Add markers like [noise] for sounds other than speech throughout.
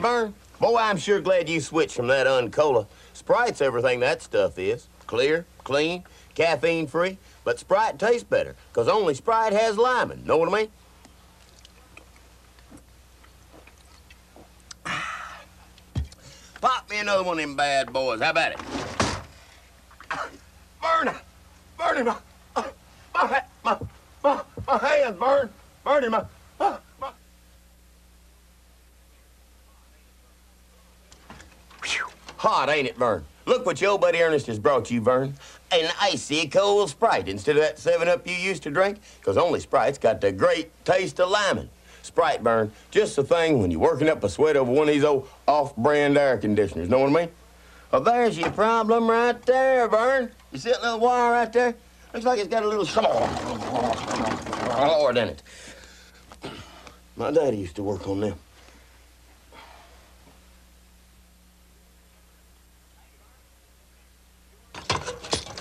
Hey, Boy, I'm sure glad you switched from that uncola. Sprite's everything that stuff is. Clear, clean, caffeine-free. But Sprite tastes better, because only Sprite has limon. Know what I mean? Pop me another one of them bad boys. How about it? Vern! Vern, my, uh, my, my, my, my hands, Vern! Vern, my, my, my... Whew. Hot, ain't it, Vern? Look what your buddy Ernest has brought you, Vern. An icy cold Sprite instead of that 7-Up you used to drink, because only Sprite's got the great taste of lemon. Sprite burn, just the thing when you're working up a sweat over one of these old off-brand air conditioners. Know what I mean? Well, there's your problem right there, Vern. You see that little wire right there? Looks like it's got a little oh, Lord in it. My daddy used to work on them.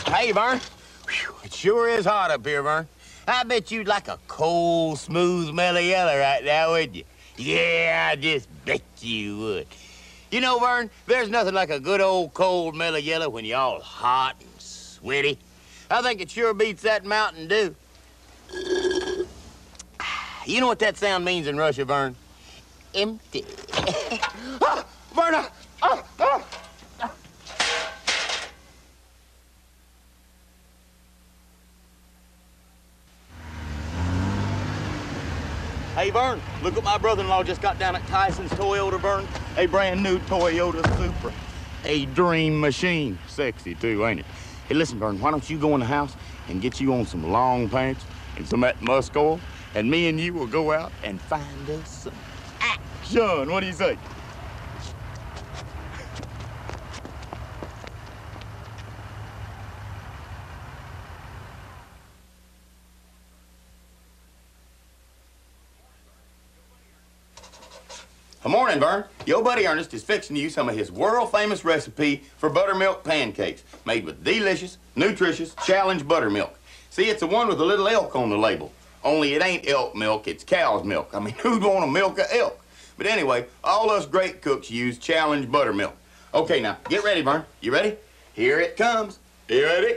Hey, Vern. Whew, it sure is hot up here, Vern. I bet you'd like a cold, smooth Mello Yello right now, wouldn't you? Yeah, I just bet you would. You know, Vern, there's nothing like a good old cold Mello Yello when you're all hot and sweaty. I think it sure beats that Mountain Dew. [sighs] You know what that sound means in Russia, Vern? Empty. [laughs] ah, Verna! Ah, ah. Hey, Vern, look what my brother-in-law just got down at Tyson's Toyota, Vern. A brand new Toyota Supra. A dream machine. Sexy, too, ain't it? Hey, listen, Vern, why don't you go in the house and get you on some long pants and some that musk oil, and me and you will go out and find us some action. What do you say? Morning, Vern. Your buddy Ernest is fixing you some of his world-famous recipe for buttermilk pancakes made with delicious, nutritious challenge buttermilk. See, it's the one with a little elk on the label. Only it ain't elk milk, it's cow's milk. I mean, [laughs] who'd want to milk a elk? But anyway, all us great cooks use challenge buttermilk. Okay, now, get ready, Vern. You ready? Here it comes. You ready?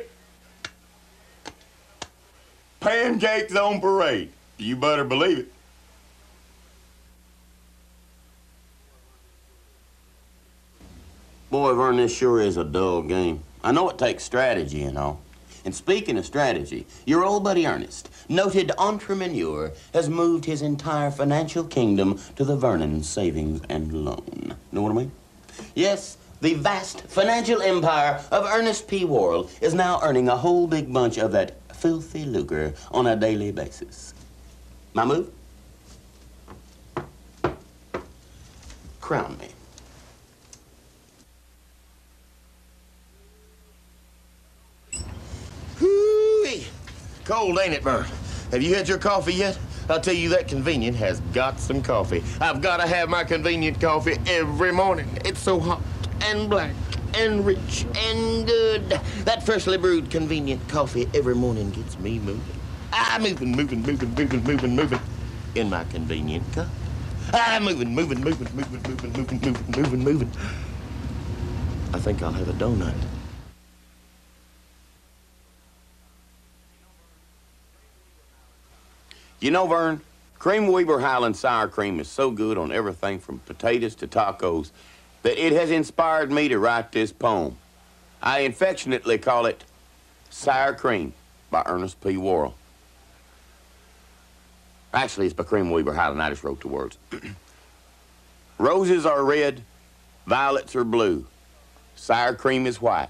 Pancakes on parade. You better believe it. Boy, Vern, this sure is a dull game. I know it takes strategy and all. And speaking of strategy, your old buddy Ernest, noted entrepreneur, has moved his entire financial kingdom to the Vernon Savings and Loan. Know what I mean? Yes, the vast financial empire of Ernest P. Worrell is now earning a whole big bunch of that filthy lucre on a daily basis. My move? Crown me. Cold, ain't it, Vern? Have you had your coffee yet? I'll tell you that convenient has got some coffee. I've got to have my convenient coffee every morning. It's so hot and black and rich and good. That freshly brewed convenient coffee every morning gets me moving. I'm moving, moving, moving, moving, moving, moving in my convenient cup. I'm moving, moving, moving, moving, moving, moving, moving, moving, moving. I think I'll have a donut. You know, Vern, Cream Weaver Highland Sour Cream is so good on everything from potatoes to tacos that it has inspired me to write this poem. I affectionately call it Sour Cream by Ernest P. Worrell. Actually, it's by Cream Weaver Highland. I just wrote the words. [clears throat] Roses are red, violets are blue. Sour cream is white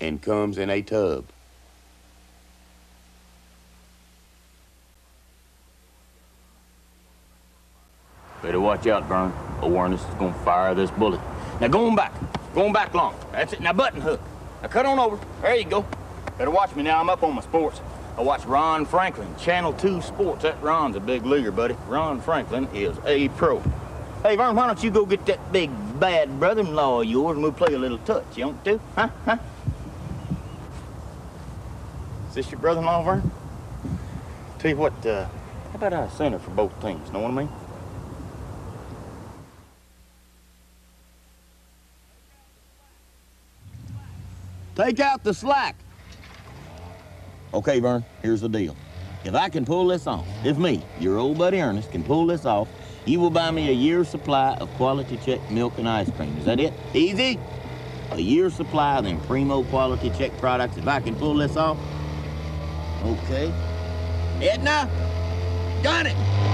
and comes in a tub. Better watch out, Vern. Ernest is gonna fire this bullet. Now go on back. Go on back long. That's it. Now button hook. Now cut on over. There you go. Better watch me now. I'm up on my sports. I watch Ron Franklin, Channel 2 Sports. That Ron's a big leaguer, buddy. Ron Franklin is a pro. Hey, Vern, why don't you go get that big bad brother-in-law of yours and we'll play a little touch, you want to? Huh? Huh? Is this your brother-in-law, Vern? Tell you what, uh, how about I center for both teams, know what I mean? Take out the slack. Okay, Vern, here's the deal. If I can pull this off, if me, your old buddy Ernest, can pull this off, you will buy me a year's supply of quality check milk and ice cream. Is that it? Easy? A year's supply of them primo quality check products if I can pull this off? Okay. Edna? Got it!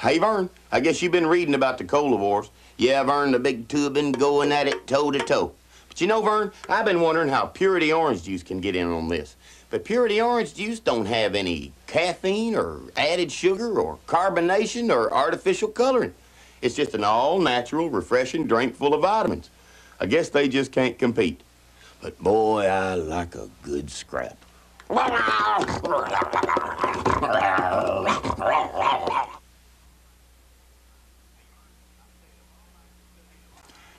Hey, Vern, I guess you've been reading about the cola wars. Yeah, Vern, the big two have been going at it toe to toe. But you know, Vern, I've been wondering how Purity Orange Juice can get in on this. But Purity Orange Juice don't have any caffeine or added sugar or carbonation or artificial coloring. It's just an all-natural, refreshing drink full of vitamins. I guess they just can't compete. But boy, I like a good scrap. [laughs]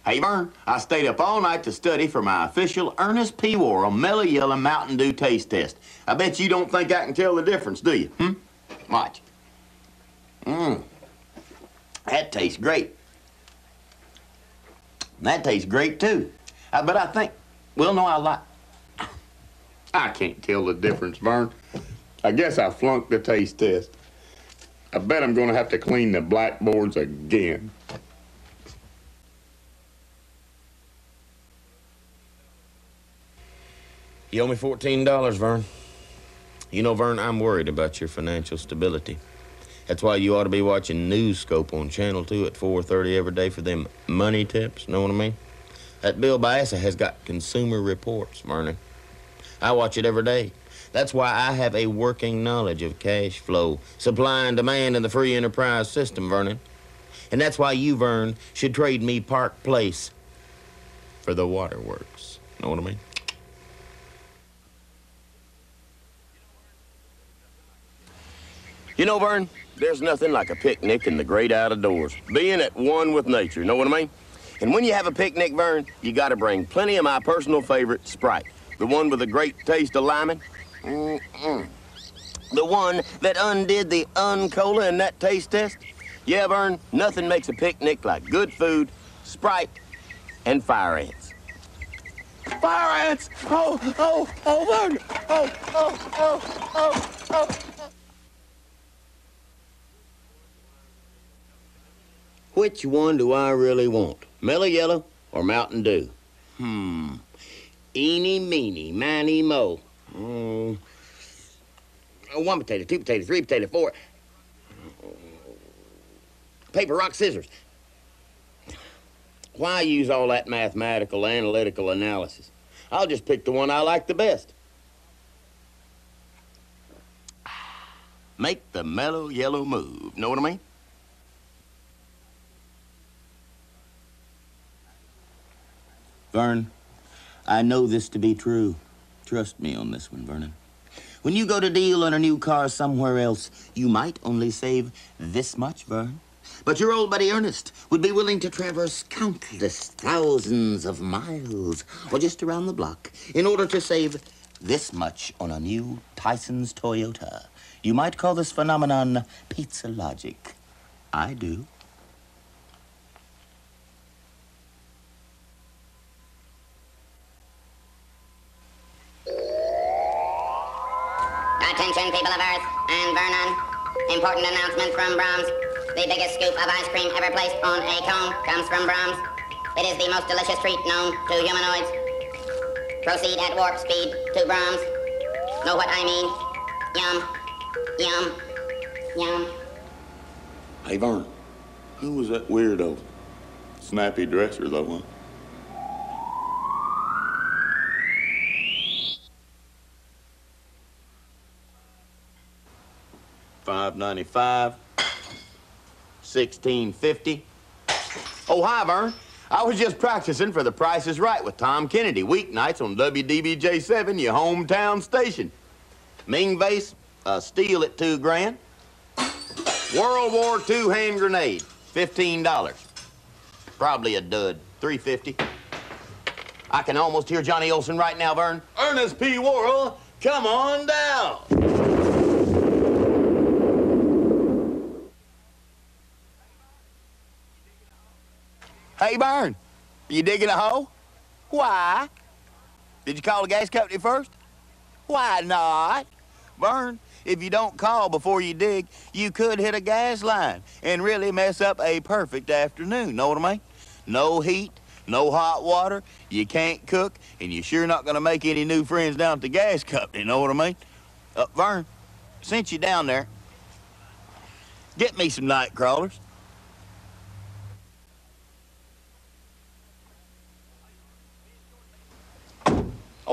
Hey, Vern, I stayed up all night to study for my official Ernest P. Worrell Mello Yello Mountain Dew taste test. I bet you don't think I can tell the difference, do you? Hmm? Watch. Mmm. That tastes great. That tastes great, too. I, but I think, well, no, I like... I can't tell the difference, Vern. I guess I flunked the taste test. I bet I'm going to have to clean the blackboards again. You owe me $14, Vern. You know, Vern, I'm worried about your financial stability. That's why you ought to be watching Newscope on Channel 2 at 4.30 every day for them money tips, know what I mean? That Bill Bassa has got consumer reports, Vernon. I watch it every day. That's why I have a working knowledge of cash flow, supply and demand in the free enterprise system, Vernon. And that's why you, Vern, should trade me Park Place for the waterworks. Know what I mean? You know, Vern, there's nothing like a picnic in the great out of doors. Being at one with nature, know what I mean? And when you have a picnic, Vern, you gotta bring plenty of my personal favorite, Sprite. The one with a great taste of lemon. Mm -mm. The one that undid the uncola in that taste test. Yeah, Vern, nothing makes a picnic like good food, Sprite, and fire ants. Fire ants! Oh, oh, oh, Vern! Oh, oh, oh, oh, oh. Which one do I really want? Mello Yello or Mountain Dew? Hmm. Eeny, meeny, miny, mo. Mm. One potato, two potato, three potato, four. Paper, rock, scissors. Why use all that mathematical, analytical analysis? I'll just pick the one I like the best. Make the Mello Yello move. Know what I mean? Vern, I know this to be true. Trust me on this one, Vernon. When you go to deal on a new car somewhere else, you might only save this much, Vern. But your old buddy Ernest would be willing to traverse countless thousands of miles, or just around the block, in order to save this much on a new Tyson's Toyota. You might call this phenomenon pizza logic. I do. Attention, people of Earth and Vernon. Important announcement from Braum's. The biggest scoop of ice cream ever placed on a cone comes from Braum's. It is the most delicious treat known to humanoids. Proceed at warp speed to Braum's. Know what I mean? Yum. Yum. Yum. Hey, Vern, who was that weirdo? Snappy dresser, though, huh? Five ninety-five. Sixteen fifty. Oh, hi, Vern. I was just practicing for The Price is Right with Tom Kennedy, weeknights on WDBJ7, your hometown station. Ming vase, a steal at two grand. World War II hand grenade, fifteen dollars. Probably a dud, three fifty. I can almost hear Johnny Olson right now, Vern. Ernest P. Worrell, Come on down. Hey, Vern, you digging a hole? Why? Did you call the gas company first? Why not? Vern, if you don't call before you dig, you could hit a gas line and really mess up a perfect afternoon. Know what I mean? No heat, no hot water, you can't cook, and you're sure not gonna make any new friends down at the gas company. Know what I mean? Uh, Vern, since you're down there, get me some night crawlers.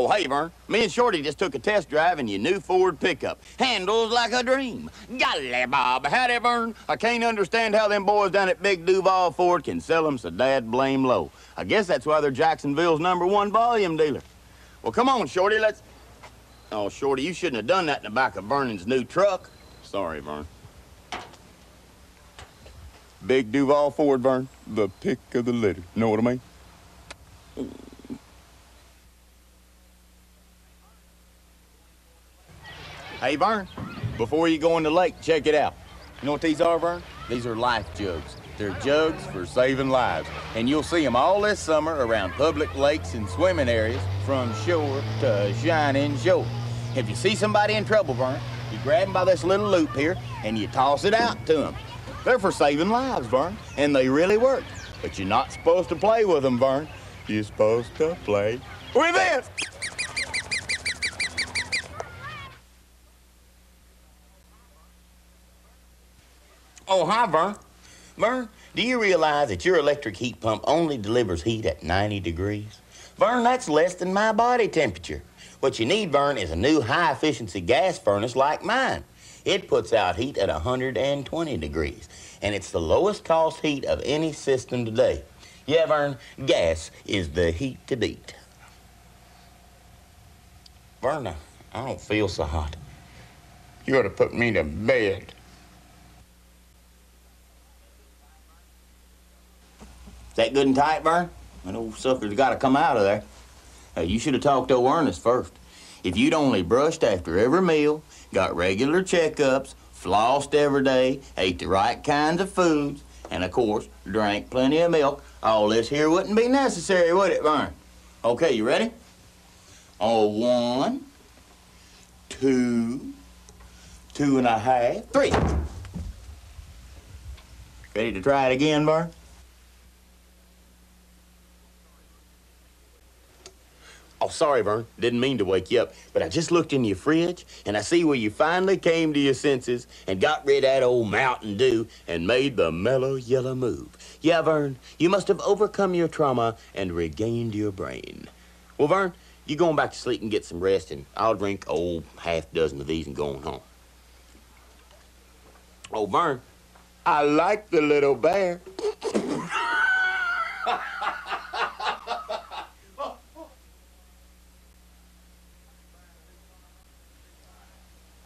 Oh, hey, Vern. Me and Shorty just took a test drive in your new Ford pickup. Handles like a dream. Golly, Bob. Howdy, Vern. I can't understand how them boys down at Big Duval Ford can sell them so dad blame low. I guess that's why they're Jacksonville's number one volume dealer. Well, come on, Shorty, let's... Oh, Shorty, you shouldn't have done that in the back of Vernon's new truck. Sorry, Vern. Big Duval Ford, Vern. The pick of the litter. Know what I mean? Hey, Vern, before you go in the lake, check it out. You know what these are, Vern? These are life jugs. They're jugs for saving lives. And you'll see them all this summer around public lakes and swimming areas from shore to shining shore. If you see somebody in trouble, Vern, you grab them by this little loop here and you toss it out to them. They're for saving lives, Vern, and they really work. But you're not supposed to play with them, Vern. You're supposed to play with this. Oh, hi, Vern. Vern, do you realize that your electric heat pump only delivers heat at 90 degrees? Vern, that's less than my body temperature. What you need, Vern, is a new high-efficiency gas furnace like mine. It puts out heat at 120 degrees, and it's the lowest cost heat of any system today. Yeah, Vern, gas is the heat to beat. Vern, I don't feel so hot. You ought to put me to bed. That good and tight, Vern? That old sucker's got to come out of there. Hey, you should have talked to old Ernest first. If you'd only brushed after every meal, got regular checkups, flossed every day, ate the right kinds of foods, and of course, drank plenty of milk, all this here wouldn't be necessary, would it, Vern? Okay, you ready? Oh, one, two, two and a half, three. Ready to try it again, Vern? Oh, sorry, Vern. Didn't mean to wake you up, but I just looked in your fridge and I see where you finally came to your senses and got rid of that old Mountain Dew and made the Mello Yello move. Yeah, Vern, you must have overcome your trauma and regained your brain. Well, Vern, you going back to sleep and get some rest, and I'll drink oh half dozen of these and going home. Oh, Vern, I like the little bear.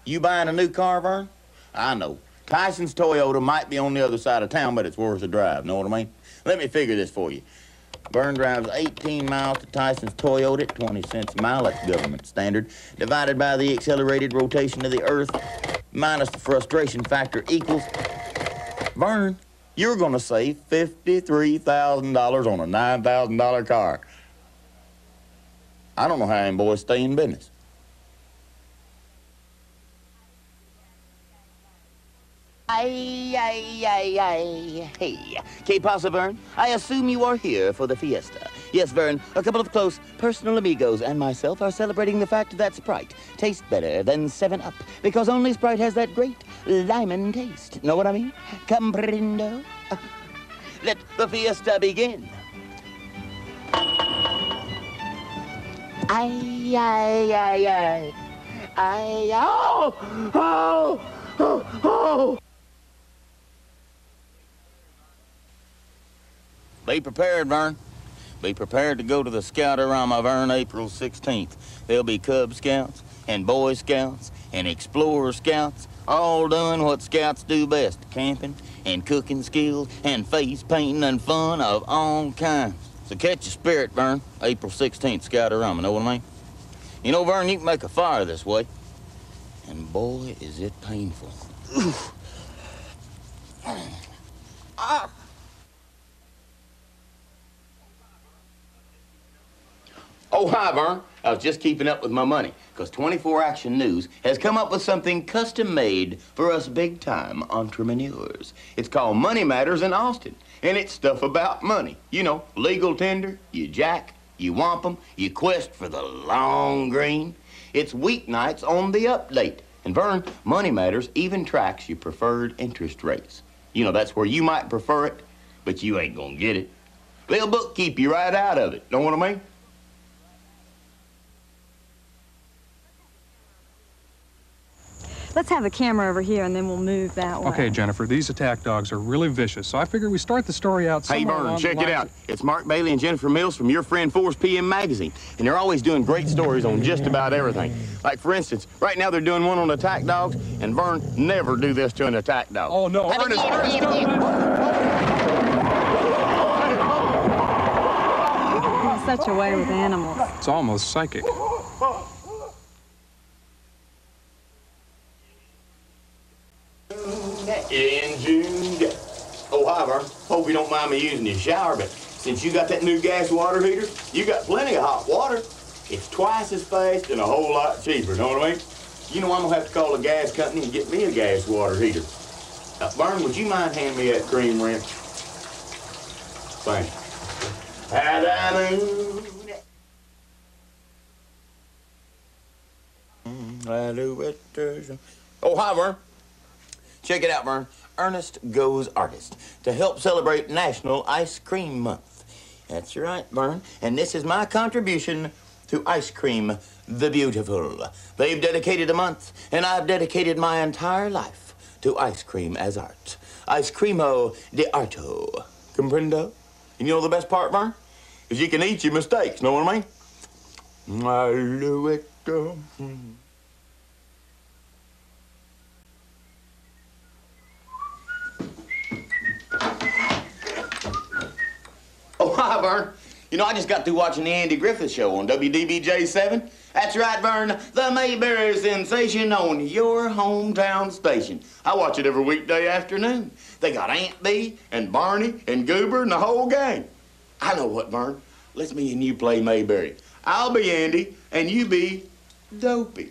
You buying a new car, Vern? I know. Tyson's Toyota might be on the other side of town, but it's worth a drive. Know what I mean? Let me figure this for you. Vern drives 18 miles to Tyson's Toyota at 20 cents a mile. That's government standard. Divided by the accelerated rotation of the Earth minus the frustration factor equals. Vern, you're going to save $53,000 on a $9,000 car. I don't know how them boys stay in business. Ay, ay, ay, ay. Hey, K. Pasa Vern, I assume you are here for the fiesta. Yes, Vern, a couple of close personal amigos and myself are celebrating the fact that Sprite tastes better than 7-Up because only Sprite has that great lemon taste. Know what I mean? Comprendo? [laughs] Let the fiesta begin. Ay, ay, ay, ay. Ay, oh, oh, oh, oh. Be prepared, Vern. Be prepared to go to the Scoutorama, Vern, April 16th. There'll be Cub Scouts and Boy Scouts and Explorer Scouts, all doing what Scouts do best, camping and cooking skills and face painting and fun of all kinds. So catch your spirit, Vern. April 16th, Scoutorama, know what I mean? You know, Vern, you can make a fire this way. And boy, is it painful. [clears throat] ah. Oh, hi, Vern. I was just keeping up with my money, because 24 Action News has come up with something custom-made for us big-time entrepreneurs. It's called Money Matters in Austin, and it's stuff about money. You know, legal tender, you jack, you whomp 'em, you quest for the long green. It's weeknights on the update. And Vern, Money Matters even tracks your preferred interest rates. You know, that's where you might prefer it, but you ain't gonna get it. They'll bookkeep you right out of it. Know what I mean? Let's have a camera over here and then we'll move that way. Okay, Jennifer, these attack dogs are really vicious, so I figure we start the story out Hey, somewhere Vern, check it out. It's Mark Bailey and Jennifer Mills from Your Friend Force PM Magazine, and they're always doing great stories on just about everything. Like, for instance, right now they're doing one on attack dogs, and Vern, never do this to an attack dog. Oh, no, Ernest, Ernest, He's such a way with animals. It's almost psychic. In June. Oh, hi, Vern. Hope you don't mind me using your shower, but since you got that new gas water heater, you got plenty of hot water. It's twice as fast and a whole lot cheaper, know what I mean? You know, I'm gonna have to call the gas company and get me a gas water heater. Uh, Vern, would you mind handing me that cream rinse? Thanks. Had I Oh, hi, Vern. Check it out, Vern. Ernest Goes Artist to help celebrate National Ice Cream Month. That's right, Vern. And this is my contribution to Ice Cream the Beautiful. They've dedicated a month, and I've dedicated my entire life to ice cream as art. Ice creamo de arto. Comprendo? And you know the best part, Vern? Is you can eat your mistakes, know what I mean? I do it. Vern. You know, I just got through watching the Andy Griffith Show on WDBJ7. That's right, Vern, the Mayberry sensation on your hometown station. I watch it every weekday afternoon. They got Aunt Bee and Barney and Goober and the whole gang. I know what, Vern. Let's me and you play Mayberry. I'll be Andy, and you be Dopey.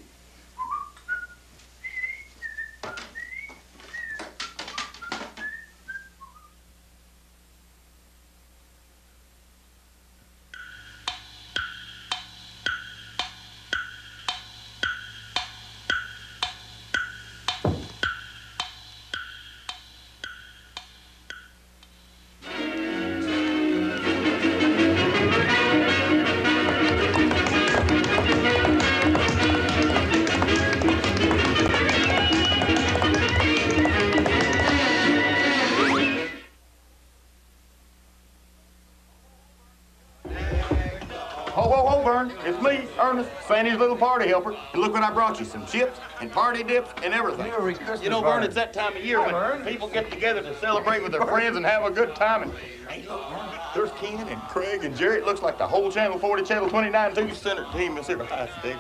Ho, ho, ho, Vern. It's me, Ernest, Sandy's little party helper. And look what I brought you, some chips and party dips and everything. Merry Christmas, You know, Vern, Vern. it's that time of year when Vern. people get together to celebrate with their friends and have a good time. And, hey, look, Vern, there's Ken and Craig and Jerry. It looks like the whole Channel 40, Channel 29, two center team is here. Hi, Steve.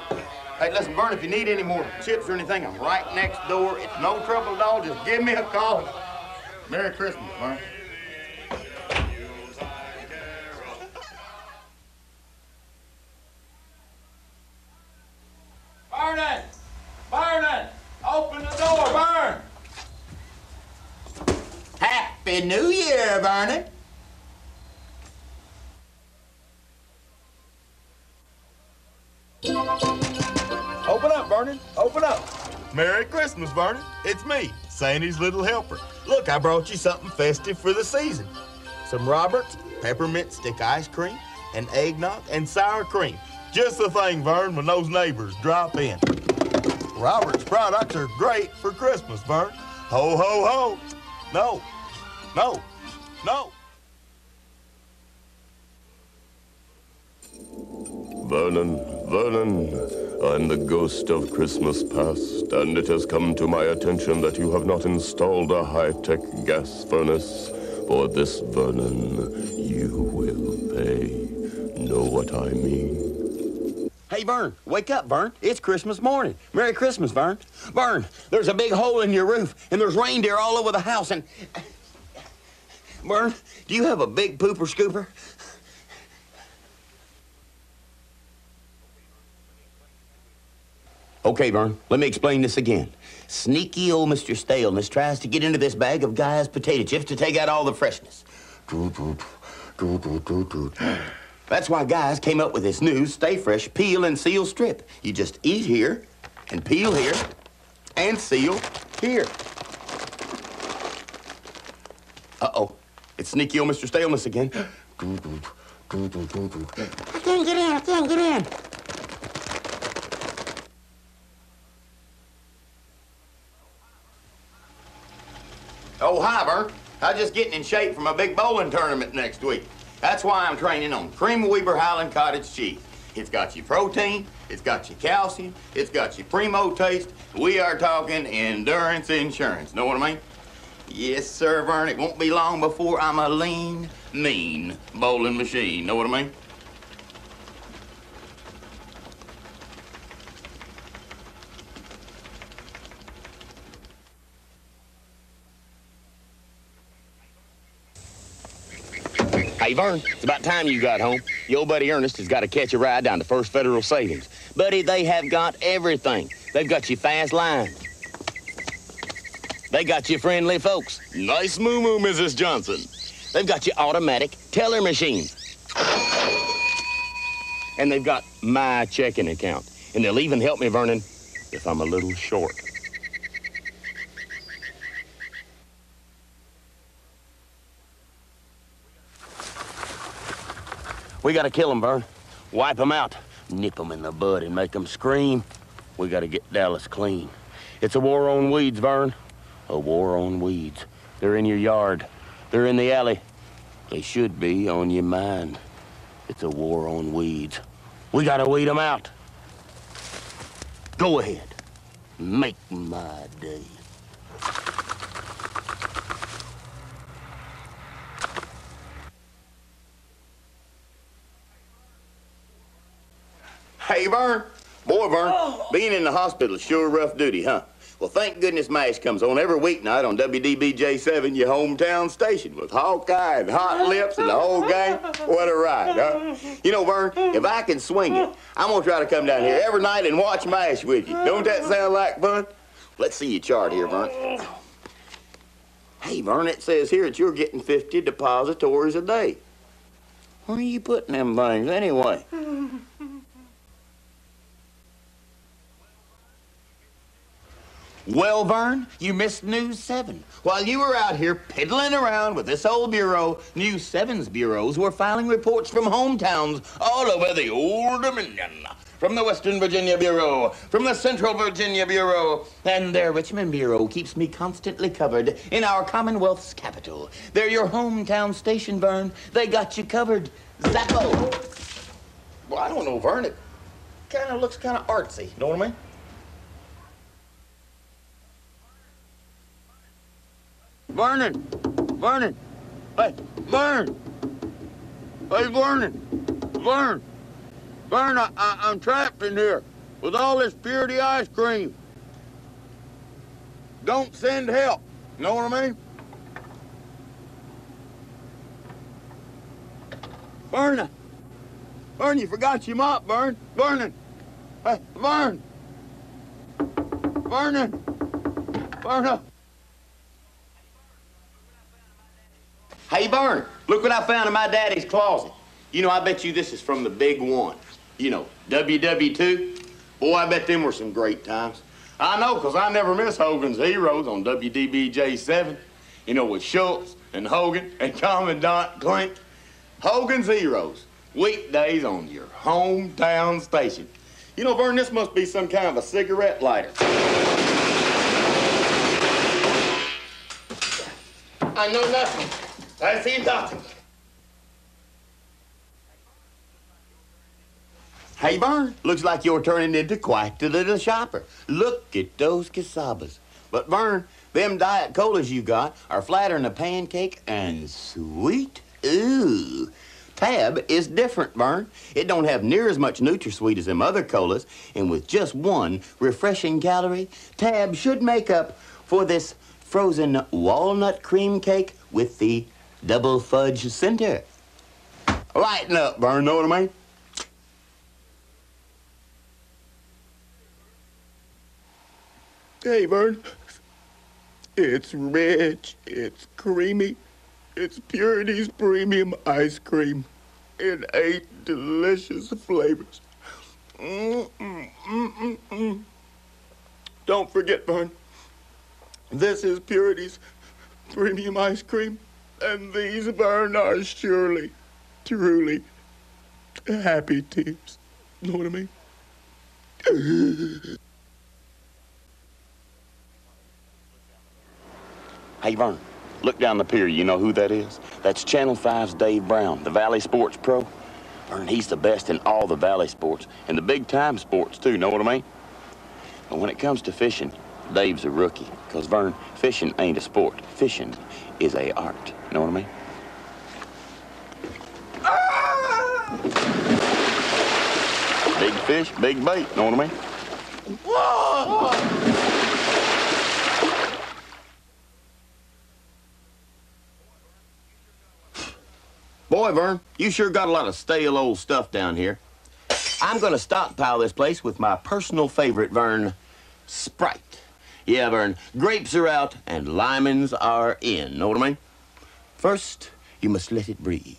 Hey, listen, Vern, if you need any more chips or anything, I'm right next door. It's no trouble at all. Just give me a call. Merry Christmas, Vern. Vernon! Vernon! Open the door, Vern! Happy New Year, Vernon. Open up, Vernon. Open up. Merry Christmas, Vernon. It's me, Sandy's little helper. Look, I brought you something festive for the season. Some Roberts peppermint stick ice cream, and eggnog and sour cream. Just the thing, Vern, when those neighbors drop in. Robert's products are great for Christmas, Vern. Ho, ho, ho. No, no, no. Vernon, Vernon, I'm the ghost of Christmas past, and it has come to my attention that you have not installed a high-tech gas furnace. For this, Vernon, you will pay. Know what I mean? Hey, Vern, wake up, Vern. It's Christmas morning. Merry Christmas, Vern. Vern, there's a big hole in your roof, and there's reindeer all over the house, and... Vern, do you have a big pooper scooper? Okay, Vern, let me explain this again. Sneaky old Mr. Staleness tries to get into this bag of Guy's potato chips to take out all the freshness. That's why Guys came up with this new Stay Fresh Peel and Seal Strip. You just eat here, and peel here, and seal here. Uh-oh. It's sneaky old Mr. Staleness again. I can't get in, I can't get in. Oh, hi, Bert. I'm just getting in shape for my big bowling tournament next week. That's why I'm training on Cream Weber Highland Cottage Cheese. It's got your protein, it's got your calcium, it's got your primo taste. We are talking endurance insurance. Know what I mean? Yes, sir, Vern. It won't be long before I'm a lean, mean bowling machine. Know what I mean? Hey, Vern, it's about time you got home. Your buddy Ernest has got to catch a ride down to First Federal Savings. Buddy, they have got everything. They've got you fast line. They got you friendly folks. Nice moo-moo, Mrs. Johnson. They've got you automatic teller machines. And they've got my checking account. And they'll even help me, Vernon, if I'm a little short. We gotta kill them, Vern. Wipe them out. Nip them in the bud and make them scream. We gotta get Dallas clean. It's a war on weeds, Vern. A war on weeds. They're in your yard. They're in the alley. They should be on your mind. It's a war on weeds. We gotta weed them out. Go ahead. Make my day. Hey, Vern. Boy, Vern, oh. being in the hospital is sure rough duty, huh? Well, thank goodness MASH comes on every weeknight on WDBJ7, your hometown station, with Hawkeye and Hot [laughs] Lips and the whole gang. What a ride, huh? You know, Vern, if I can swing it, I'm gonna try to come down here every night and watch MASH with you. Don't that sound like fun? Let's see your chart here, Vern. Hey, Vern, it says here that you're getting 50 depositories a day. Where are you putting them things anyway? Well, Vern, you missed News 7. While you were out here piddling around with this old bureau, News 7's bureaus were filing reports from hometowns all over the Old Dominion. From the Western Virginia Bureau, from the Central Virginia Bureau, and their Richmond Bureau keeps me constantly covered in our Commonwealth's capital. They're your hometown station, Vern. They got you covered. Zappo! Well, I don't know, Vern. It kind of looks kind of artsy. Know what I mean? Vernon! Vernon! Hey, Vern! Hey, Vernon! Vern! Vern, I, I, I'm trapped in here with all this purity ice cream. Don't send help. Know what I mean? Vern! Vern, you forgot your mop, Vern. Vernon! Hey, Vern! Vernon! Vernon! Hey, Vern, look what I found in my daddy's closet. You know, I bet you this is from the big one. You know, WW2. Boy, I bet them were some great times. I know, because I never miss Hogan's Heroes on WDBJ7. You know, with Schultz and Hogan and [laughs] Commandant Klink. Hogan's Heroes, weekdays on your hometown station. You know, Vern, this must be some kind of a cigarette lighter. I know nothing. I see nothing. Hey, Vern, looks like you're turning into quite the little shopper. Look at those casabas. But, Vern, them diet colas you got are flatter than a pancake and sweet. Ooh. Tab is different, Vern. It don't have near as much NutraSweet as them other colas, and with just one refreshing calorie, Tab should make up for this frozen walnut cream cake with the double fudge center. Lighten up, Vern, know what I mean? Hey, Vern. It's rich, it's creamy, it's Purity's premium ice cream in eight delicious flavors. Mm, mm, mm. Don't forget, Vern. This is Purity's premium ice cream, and these, Vern, are surely, truly happy tears. Know what I mean? [laughs] Hey, Vern, look down the pier. You know who that is? That's Channel 5's Dave Brown, the Valley Sports Pro. Vern, he's the best in all the Valley sports, and the big time sports, too. Know what I mean? But when it comes to fishing, Dave's a rookie. Because, Vern, fishing ain't a sport. Fishing is a art. Know what I mean? Big fish, big bait. Know what I mean? Boy, Vern, you sure got a lot of stale old stuff down here. I'm gonna stockpile this place with my personal favorite, Vern, Sprite. Yeah, Vern, grapes are out and limons are in. Know what I mean? First, you must let it breathe.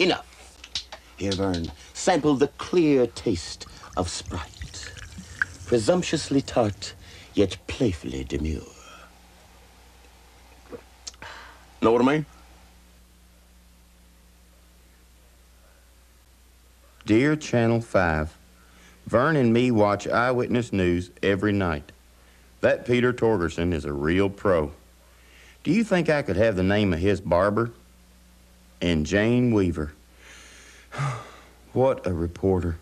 Enough. Here, Vern, sample the clear taste of Sprite. Presumptuously tart, yet playfully demure. Know what I mean? Dear Channel 5, Vern and me watch Eyewitness News every night. That Peter Torgerson is a real pro. Do you think I could have the name of his barber? And Jane Weaver. [sighs] what a reporter.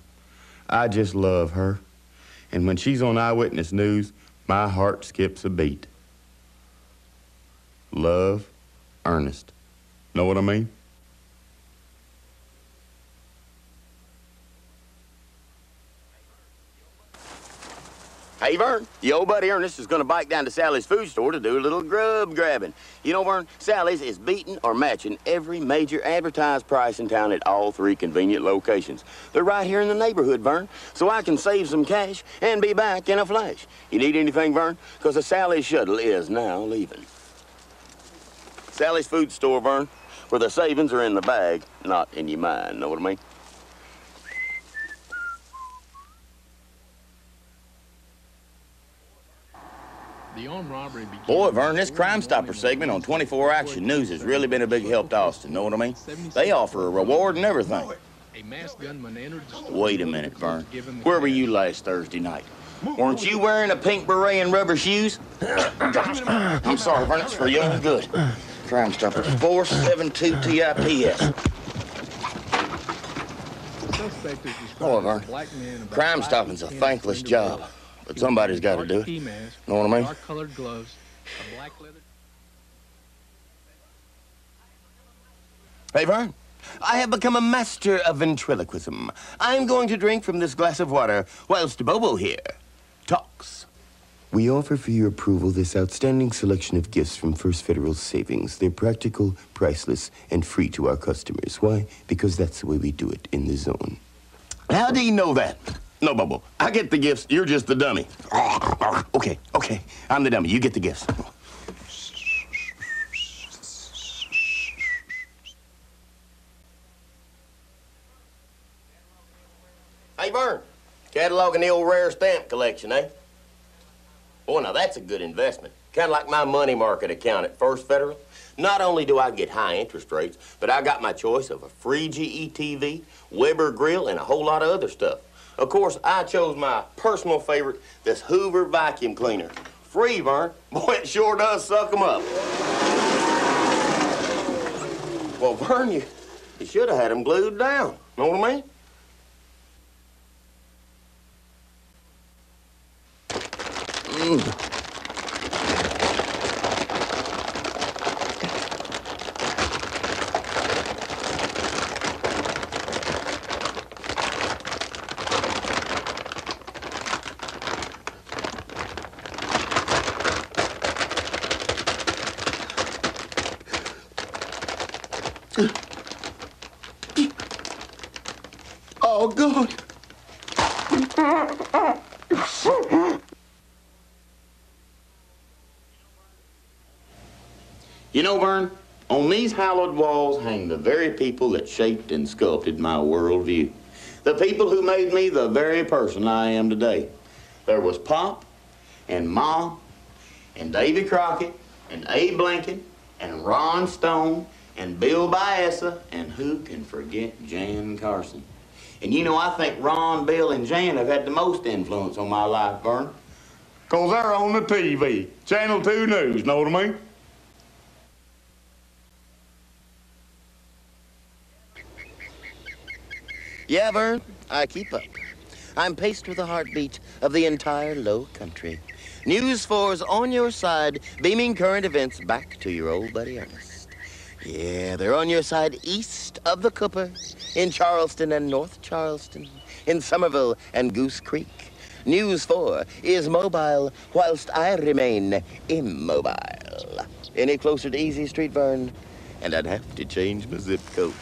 I just love her. And when she's on Eyewitness News, my heart skips a beat. Love, Ernest. Know what I mean? Hey, Vern, your old buddy Ernest is to bike down to Sally's food store to do a little grub grabbing. You know, Vern, Sally's is beating or matching every major advertised price in town at all three convenient locations. They're right here in the neighborhood, Vern, so I can save some cash and be back in a flash. You need anything, Vern? Because the Sally's shuttle is now leaving. Sally's food store, Vern, where the savings are in the bag, not in your mind. Know what I mean? Boy, Vern, this Crime Stopper segment on 24 Action News has really been a big help to Austin, know what I mean? They offer a reward and everything. A masked gunman entered the store. Wait a minute, Vern. Where were you last Thursday night? Weren't you wearing a pink beret and rubber shoes? [coughs] I'm sorry, Vern, it's for your own good. Crime Stopper 472 TIPS. Hello, Vern. black man about Crime stopping's a thankless job, but somebody's got to do it. mask, Know what I mean? Dark-colored gloves, a black leather. Hey, Vern. I have become a master of ventriloquism. I'm going to drink from this glass of water whilst Bobo here talks. We offer for your approval this outstanding selection of gifts from First Federal Savings. They're practical, priceless, and free to our customers. Why? Because that's the way we do it in the zone. How do you know that? No, Bubble. I get the gifts. You're just the dummy. Okay, okay. I'm the dummy. You get the gifts. Hey, Vern. Cataloging the old rare stamp collection, eh? Boy, now that's a good investment. Kind of like my money market account at First Federal. Not only do I get high interest rates, but I got my choice of a free GE TV, Weber grill, and a whole lot of other stuff. Of course, I chose my personal favorite, this Hoover vacuum cleaner. Free, Vern. [laughs] Boy, it sure does suck 'em up. Well, Vern, you, you should have had 'em glued down. Know what I mean? Oh, You know, Vern, on these hallowed walls hang the very people that shaped and sculpted my worldview. The people who made me the very person I am today. There was Pop and Mom and Davy Crockett and Abe Lincoln and Ron Stone and Bill Balleza and who can forget Jan Carson. And you know, I think Ron, Bill, and Jan have had the most influence on my life, Vern. Because they're on the TV. Channel 2 News, know what I mean? Yeah, Vern, I keep up. I'm paced with the heartbeat of the entire low country. News 4's on your side, beaming current events back to your old buddy Ernest. Yeah, they're on your side east of the Cooper, in Charleston and North Charleston, in Summerville and Goose Creek. News 4 is mobile whilst I remain immobile. Any closer to Easy Street, Vern? And I'd have to change my zip code.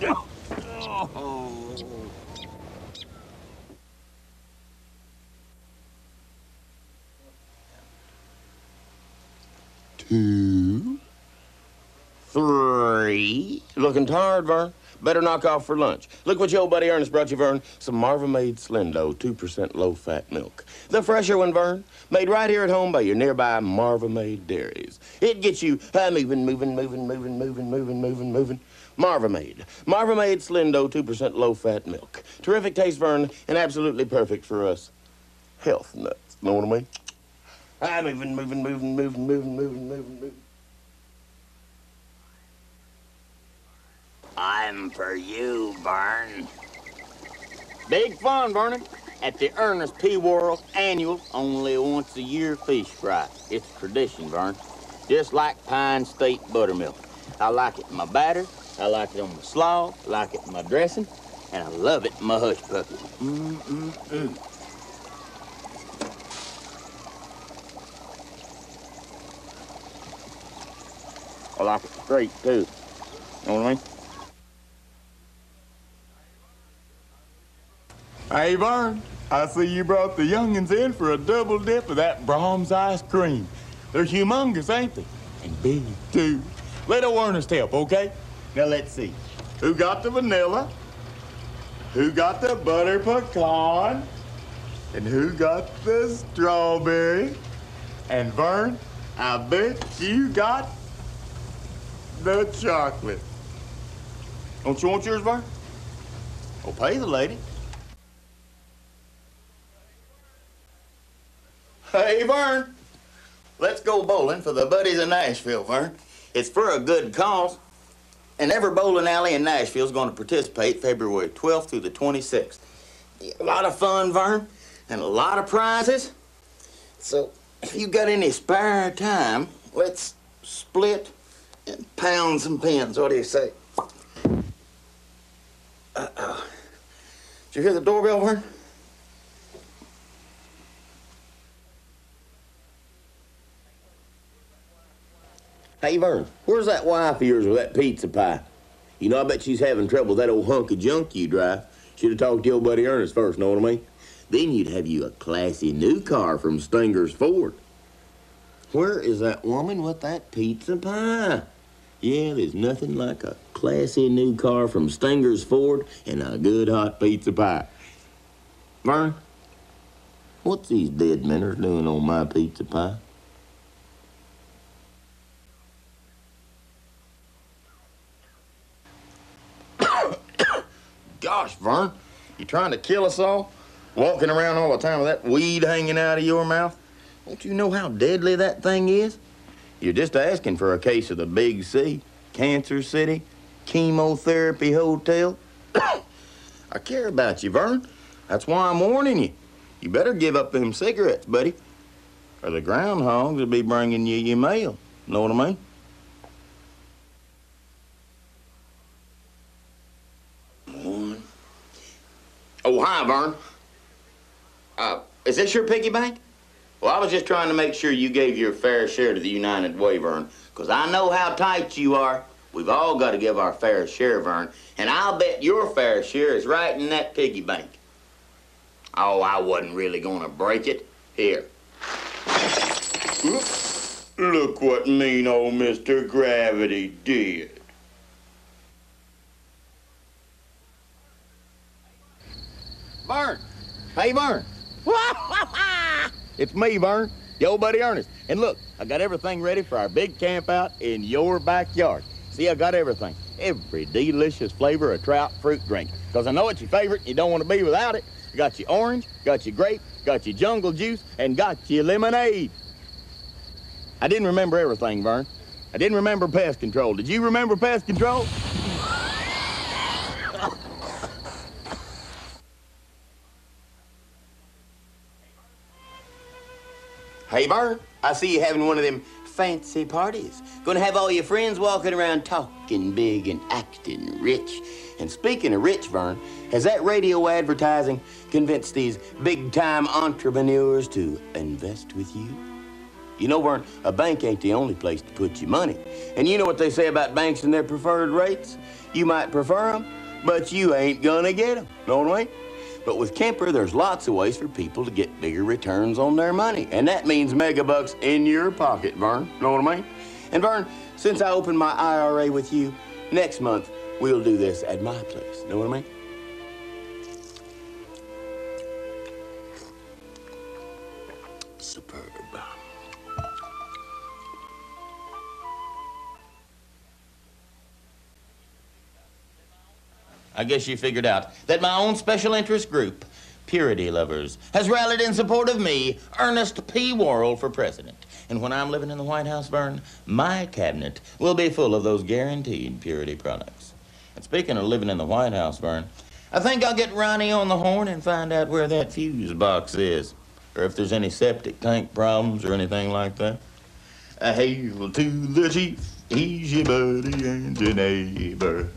[laughs] Oh. two, three. Looking tired, Vern? Better knock off for lunch. Look what your old buddy Ernest brought you, Vern. Some Marva Maid Slendo, 2% low-fat milk. The fresher one, Vern. Made right here at home by your nearby Marva Maid dairies. It gets you high moving, moving, moving, moving, moving, moving, moving, moving. Marva Maid. Marva Maid Slendo, 2% low-fat milk. Terrific taste, Vern, and absolutely perfect for us health nuts. Know what I mean? I'm moving, moving, moving, moving, moving, moving, moving, moving. I'm for you, Barn. Big fun, Vernon. At the Ernest P. Worrell annual, only once a year fish fry. It's tradition, Vern. Just like Pine State buttermilk. I like it in my batter, I like it on my slaw, I like it in my dressing, and I love it in my hush puppy. Mm-mm-mm. I like it straight, too. You Know what I mean? Hey, Vern, I see you brought the youngins in for a double dip of that Braum's ice cream. They're humongous, ain't they? And big, too. Let Ernest help, okay? Now, let's see. Who got the vanilla? Who got the butter pecan? And who got the strawberry? And Vern, I bet you got the chocolate. Don't you want yours, Vern? Well, pay the lady. Hey, Vern. Let's go bowling for the buddies of Nashville, Vern. It's for a good cause. And every bowling alley in Nashville is going to participate February 12th through the 26th. A lot of fun, Vern, and a lot of prizes. So, if you've got any spare time, let's split and pound some pins. What do you say? Uh-oh. Did you hear the doorbell, Vern? Hey, Vern, where's that wife of yours with that pizza pie? You know, I bet she's having trouble with that old hunk of junk you drive. Should have talked to your buddy Ernest first, know what I mean? Then you'd have you a classy new car from Stinger's Ford. Where is that woman with that pizza pie? Yeah, there's nothing like a classy new car from Stinger's Ford and a good hot pizza pie. Vern, what's these dead meners doing on my pizza pie? Gosh, Vern, you trying to kill us all? Walking around all the time with that weed hanging out of your mouth? Don't you know how deadly that thing is? You're just asking for a case of the Big C, Cancer City, Chemotherapy Hotel. [coughs] I care about you, Vern. That's why I'm warning you. You better give up them cigarettes, buddy. Or the groundhogs will be bringing you your mail. Know what I mean? One. Oh, hi, Vern. Uh, is this your piggy bank? Well, I was just trying to make sure you gave your fair share to the United Way, Vern, because I know how tight you are We've all got to give our fair share, Vern, and I'll bet your fair share is right in that piggy bank. Oh, I wasn't really gonna break it. Here. Look what mean old Mr. Gravity did. Vern. Hey, Vern. [laughs] it's me, Vern, your old buddy Ernest. And look, I got everything ready for our big camp out in your backyard. See, I got everything. Every delicious flavor of trout fruit drink. Because I know it's your favorite and you don't want to be without it. Got your orange, got your grape, got your jungle juice, and got your lemonade. I didn't remember everything, Vern. I didn't remember pest control. Did you remember pest control? Hey, Vern, I see you having one of them fancy parties. Gonna have all your friends walking around talking big and acting rich. And speaking of rich, Vern, has that radio advertising convinced these big-time entrepreneurs to invest with you? You know, Vern, a bank ain't the only place to put your money. And you know what they say about banks and their preferred rates? You might prefer them, but you ain't gonna get them. Know what I mean? But with Kemper, there's lots of ways for people to get bigger returns on their money. And that means megabucks in your pocket, Vern. Know what I mean? And Vern, since I opened my IRA with you, next month we'll do this at my place. Know what I mean? I guess you figured out that my own special interest group, Purity Lovers, has rallied in support of me, Ernest P. Worrell, for president. And when I'm living in the White House, Vern, my cabinet will be full of those guaranteed purity products. And speaking of living in the White House, Vern, I think I'll get Ronnie on the horn and find out where that fuse box is, or if there's any septic tank problems or anything like that. A hail to the chief, he's your buddy and your neighbor.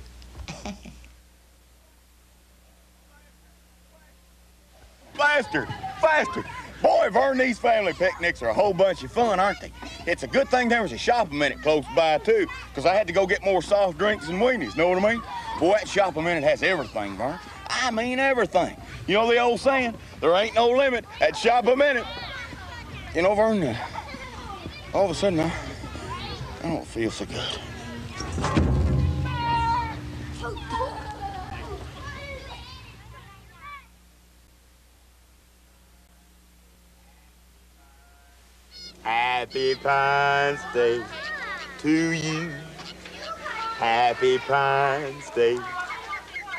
Faster, faster. Boy, Vern, these family picnics are a whole bunch of fun, aren't they? It's a good thing there was a shop a minute close by, too, because I had to go get more soft drinks and weenies, know what I mean? Boy, that shop a minute has everything, Vern. I mean everything. You know the old saying, there ain't no limit at shop a minute. You know, Vern, uh, all of a sudden, I don't feel so good. Happy Pines Day to you. Happy Pines Day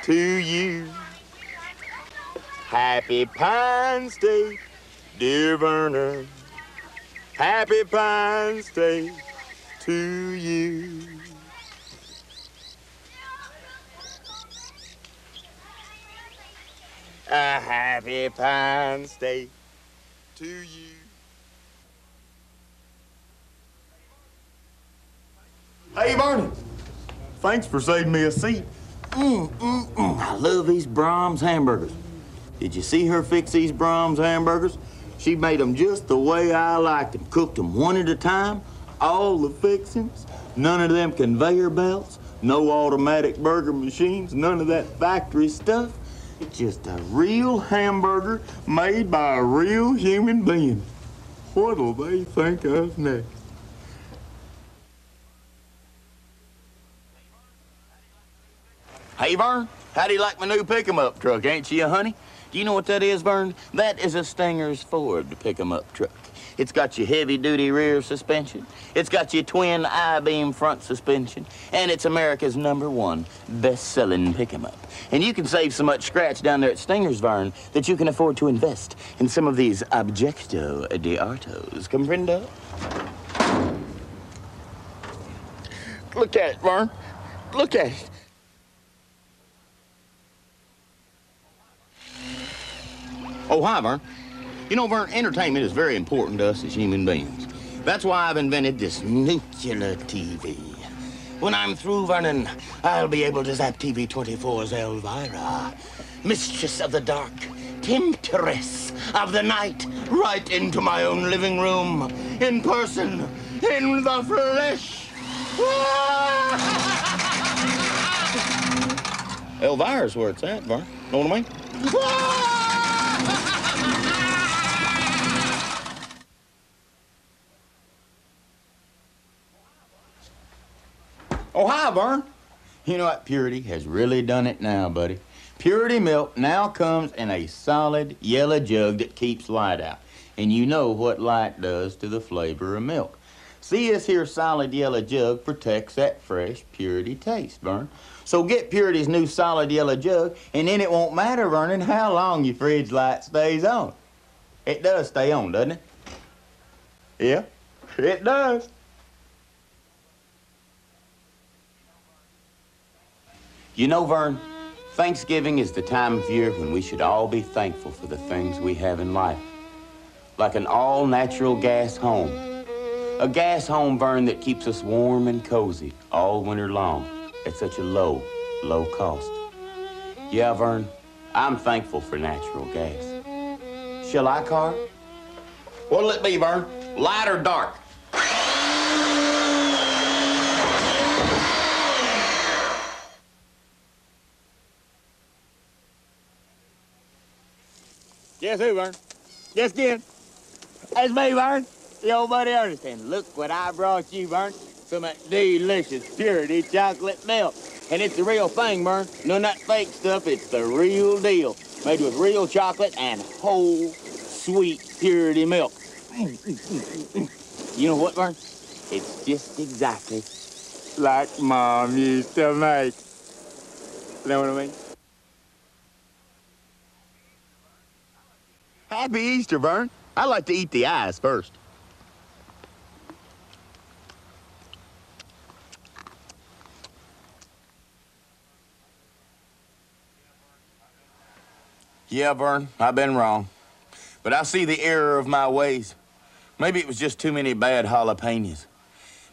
to you. Happy Pines Day, dear Vernon. Happy Pines Day to you. A happy Pines Day to you. Hey, Vernon. Thanks for saving me a seat. Mm, mm, mm. I love these Braum's hamburgers. Did you see her fix these Braum's hamburgers? She made them just the way I liked them. Cooked them one at a time, all the fixings, none of them conveyor belts, no automatic burger machines, none of that factory stuff. It's just a real hamburger made by a real human being. What'll they think of next? Hey, Vern, how do you like my new pick-em-up truck, ain't you, honey? Do you know what that is, Vern? That is a Stinger's Ford pick-em-up truck. It's got your heavy-duty rear suspension. It's got your twin I-beam front suspension. And it's America's number one best-selling pick-em-up. And you can save so much scratch down there at Stinger's, Vern, that you can afford to invest in some of these Objecto de Artos. Comprendo? Look at it, Vern. Look at it. Oh, hi, Vern. You know, Vern, entertainment is very important to us as human beings. That's why I've invented this nuclear TV. When I'm through, Vernon, I'll be able to zap TV 24's Elvira, mistress of the dark, temptress of the night, right into my own living room, in person, in the flesh. [laughs] Elvira's where it's at, Vern. Know what I mean? [laughs] Oh, hi, Vern. You know what? Purity has really done it now, buddy. Purity milk now comes in a solid yellow jug that keeps light out. And you know what light does to the flavor of milk. See, this here solid yellow jug protects that fresh Purity taste, Vern. So get Purity's new solid yellow jug, and then it won't matter, Vernon, how long your fridge light stays on. It does stay on, doesn't it? Yeah, it does. You know, Vern, Thanksgiving is the time of year when we should all be thankful for the things we have in life. Like an all natural gas home. A gas home, Vern, that keeps us warm and cozy all winter long at such a low, low cost. Yeah, Vern, I'm thankful for natural gas. Shall I, Car? What'll it be, Vern? Light or dark? Guess who, Vern? Guess again. That's me, Vern. The old buddy Ernest. And look what I brought you, Vern. Some of that delicious purity chocolate milk. And it's the real thing, Vern. None of that fake stuff. It's the real deal. Made with real chocolate and whole, sweet purity milk. You know what, Vern? It's just exactly like Mom used to make. You know what I mean? Happy Easter, Vern. I like to eat the eyes first. Yeah, Vern, I've been wrong. But I see the error of my ways. Maybe it was just too many bad jalapenos.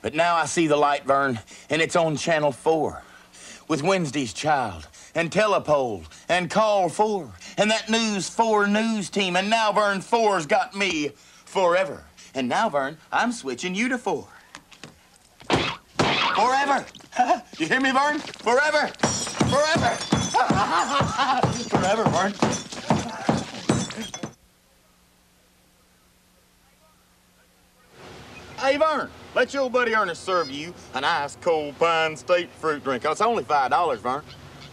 But now I see the light, Vern, and it's on Channel 4 with Wednesday's Child and Telepole and Call 4 and that News 4 news team. And now, Vern, 4's got me forever. And now, Vern, I'm switching you to 4. Forever. [laughs] you hear me, Vern? Forever. Forever. [laughs] Forever, Vern. Hey, Vern, let your old buddy Ernest serve you an ice cold Pine State fruit drink. It's only $5, Vern.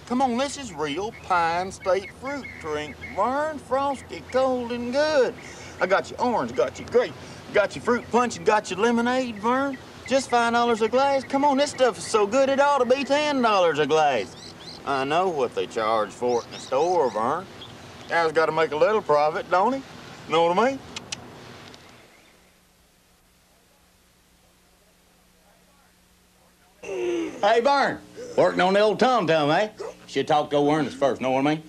Come on, this is real Pine State fruit drink, Vern. Frosty, cold and good. I got you orange, got you grape, got you fruit punch, and got you lemonade, Vern. Just $5 a glass. Come on, this stuff is so good it ought to be $10 a glass. I know what they charge for it in the store, Vern. Guy's got to make a little profit, don't he? Know what I mean? Hey, Vern. Working on the old Tom Tom, eh? Should talk to old Ernest first, know what I mean?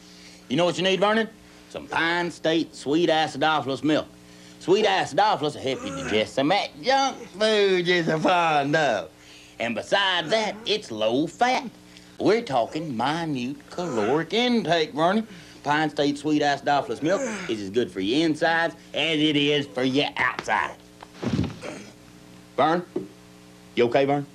You know what you need, Vernon? Some Pine State sweet acidophilus milk. Sweet acidophilus will help you digest some that junk food you're fond of. And besides that, it's low fat. We're talking minute caloric intake, Vernon. Pine State sweet acidophilus milk is as good for your insides as it is for your outside. Vern, you okay, Vern?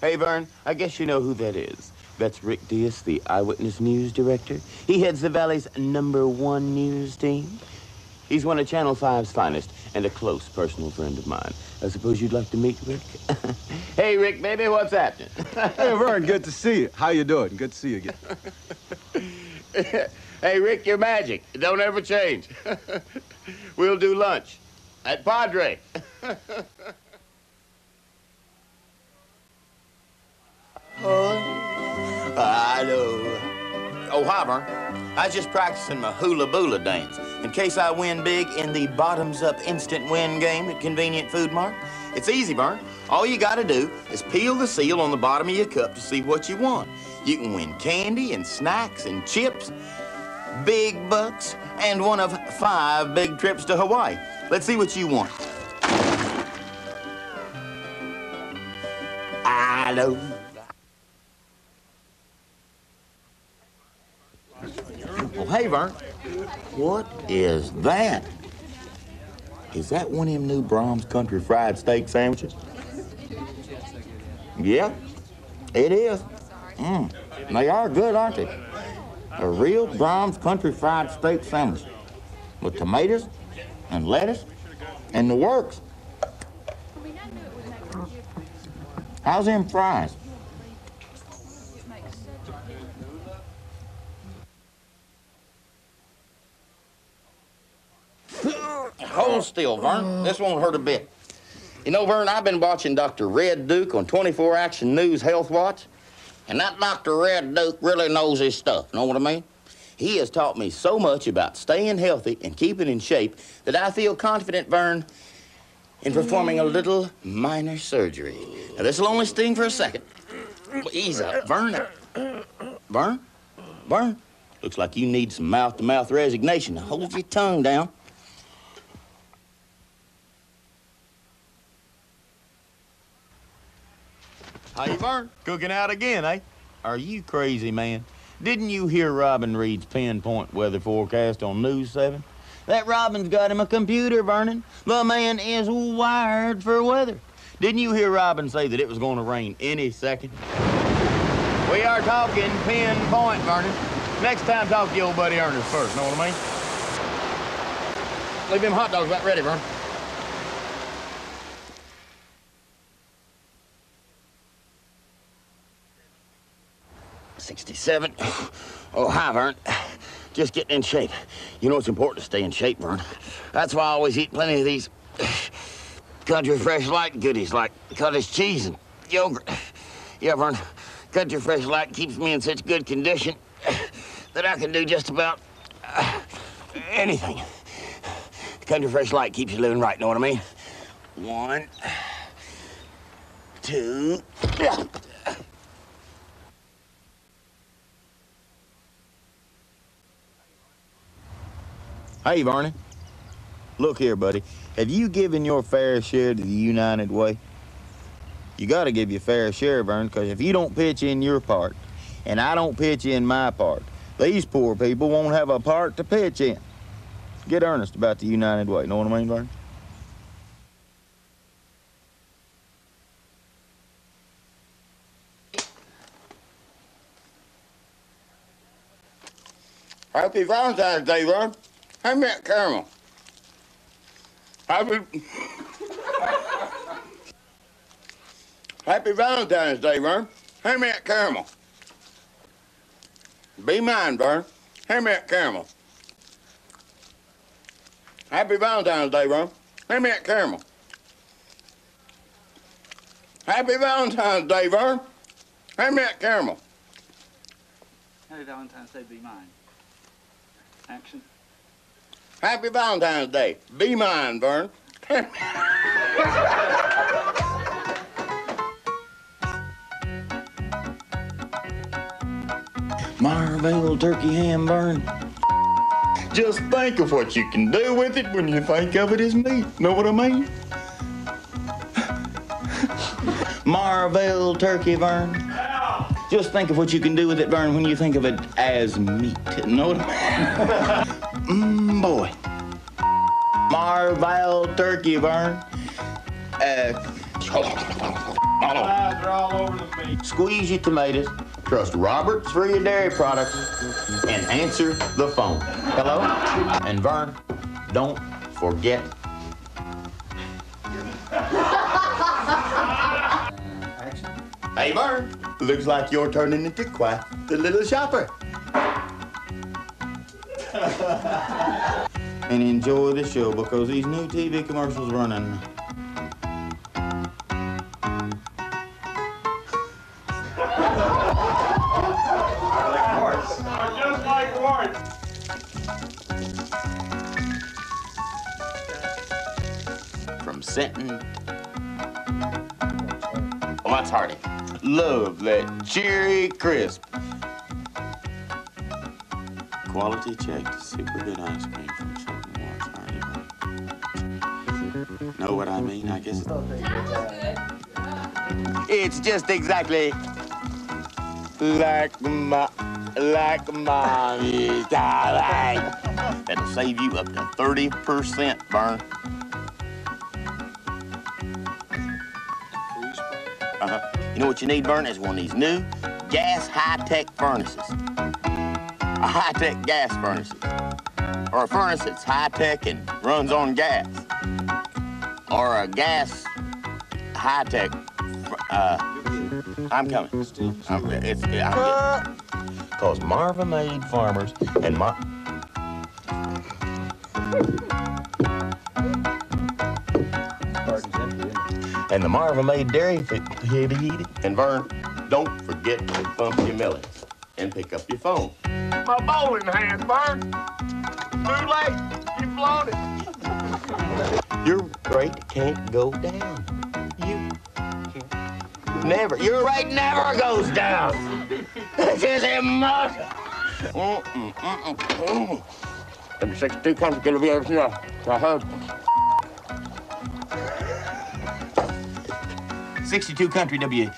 Hey, Vern, I guess you know who that is. That's Rick Diaz, the Eyewitness News Director. He heads the Valley's number one news team. He's one of Channel 5's finest and a close personal friend of mine. I suppose you'd like to meet Rick? [laughs] hey, Rick, baby, what's happening? [laughs] Hey, Vern, good to see you. How you doing? Good to see you again. [laughs] hey, Rick, you're magic. Don't ever change. we'll do lunch at Padre. I know. Oh, hi, Vern. I was just practicing my hula boola dance in case I win big in the bottoms up instant win game at Convenient Food Mart. It's easy, Vern. All you gotta do is peel the seal on the bottom of your cup to see what you want. You can win candy and snacks and chips, big bucks, and one of five big trips to Hawaii. Let's see what you want. I know. Well, hey, Vern. What is that? Is that one of them new Braum's Country Fried Steak sandwiches? Yeah, it is. Mm. They are good, aren't they? A real Braum's country fried steak sandwich with tomatoes and lettuce and the works. How's them fries? Hold still, Vern. This won't hurt a bit. You know, Vern, I've been watching Dr. Red Duke on 24 Action News Health Watch, and that Dr. Red Duke really knows his stuff. Know what I mean? He has taught me so much about staying healthy and keeping in shape that I feel confident, Vern, in performing a little minor surgery. Now, this will only sting for a second. Ease up, Vern. Vern? Vern? Looks like you need some mouth-to-mouth resignation. Now, hold your tongue down. You, Vern? Cooking out again, eh? Are you crazy, man? Didn't you hear Robin Reed's pinpoint weather forecast on News 7? That Robin's got him a computer, Vernon. The man is wired for weather. Didn't you hear Robin say that it was going to rain any second? We are talking pinpoint, Vernon. Next time, talk to your old buddy Ernest first, know what I mean? Leave them hot dogs about ready, Vernon. Sixty-seven. Oh, hi, Vern. Just getting in shape. You know it's important to stay in shape, Vern. That's why I always eat plenty of these country fresh light goodies like cottage cheese and yogurt. Yeah, Vern, country fresh light keeps me in such good condition that I can do just about anything. Country fresh light keeps you living right, know what I mean? One, two. Hey, Barney. Look here, buddy. Have you given your fair share to the United Way? You gotta give your fair share, Vern, because if you don't pitch in your part, and I don't pitch in my part, these poor people won't have a part to pitch in. Get earnest about the United Way. Know what I mean, Vern? Happy Valentine's Day, Vern. Hand me that caramel. Happy... Happy Valentine's Day, Vern. Me that caramel. Be mine, Vern. Me that caramel. Happy Valentine's Day, Vern. Me that caramel. Happy Valentine's Day, Vern. Me that caramel. Happy Valentine's Day, be mine. Action. Happy Valentine's Day. Be mine, Vern. [laughs] Marval turkey ham, Vern. Just think of what you can do with it when you think of it as meat. Know what I mean? [laughs] Marval turkey, Vern. Just think of what you can do with it, Vern, when you think of it as meat. Know what I mean? [laughs] Mmm, boy. Marval turkey, Vern. Uh, all over the squeeze your tomatoes, trust Roberts for your dairy products, and answer the phone. Hello? And Vern, don't forget. Hey, Vern. Looks like you're turning into quite the little shopper. [laughs] and enjoy the show because these new TV commercials running. From Senton. Oh, that's hearty. Love that cherry crisp. Quality check checked, super good ice cream from Senton Watts Hardy. Know what I mean? I guess it's just exactly like my like my darling. That'll save you up to 30%, Burn. Uh-huh. You know what you need, Burn? is one of these new gas high-tech furnaces. A high-tech gas furnace. Or a furnace that's high-tech and runs on gas. Or a gas high-tech, uh, I'm coming. I'm, it's, I'm Because Marva Maid farmers and Mar... And the Marva Maid dairy fit heavy eat it. And Vern, don't forget to bump your millets and pick up your phone. My bowling hand, Vern. Too late. You've blown it. Your rate can't go down. You never. Your rate never goes down. It's just a must. Mm-mm, mm-mm, mm. 62 country gonna be everything else. I heard. 62 Country W.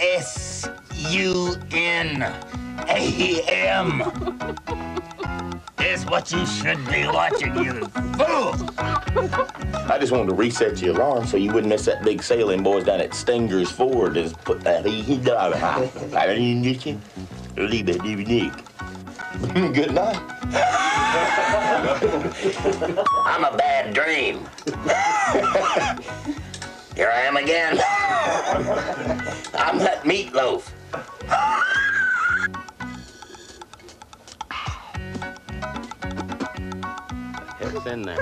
S U N A M. Is what you should be watching, you fool. I just wanted to reset your alarm so you wouldn't miss that big sailing boys down at Stinger's Ford. Just put that he dog I didn't get you. Leave it unique. [laughs] Good night. I'm a bad dream. Here I am again. I'm that meatloaf. It's in there.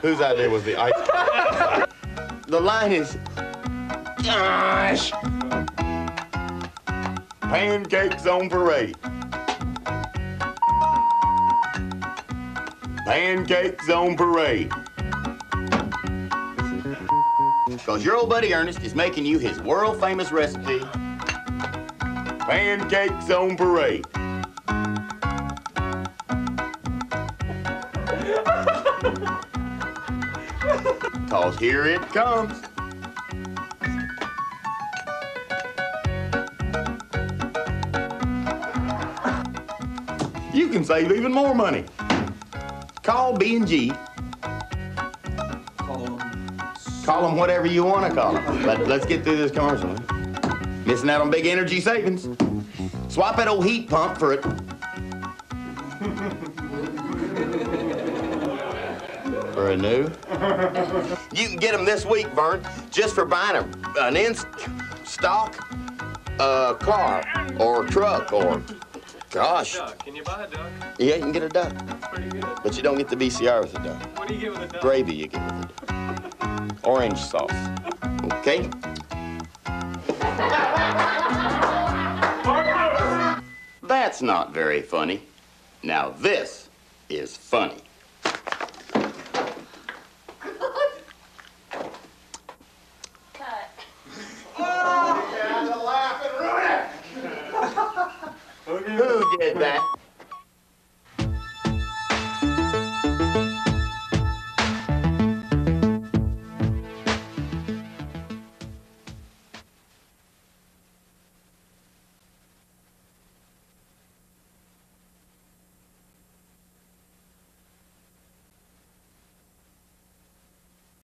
Whose idea was the ice? The line is, gosh. Pancakes on parade. Pancakes on parade. Because your old buddy Ernest is making you his world famous recipe. Pancakes on parade. [laughs] Cause here it comes. You can save even more money. Call B&G. Call them whatever you want to call them. But let's get through this commercial. Missing out on big energy savings. Swap that old heat pump for it. [laughs] For a new? You can get them this week, Vern, just for buying a, an in stock uh, car or truck or, gosh. Duck. Can you buy a duck? Yeah, you can get a duck, Pretty good. but you don't get the BCR with a duck. What do you get with a duck? Gravy you get with it. Orange sauce. Okay? That's not very funny. Now this is funny.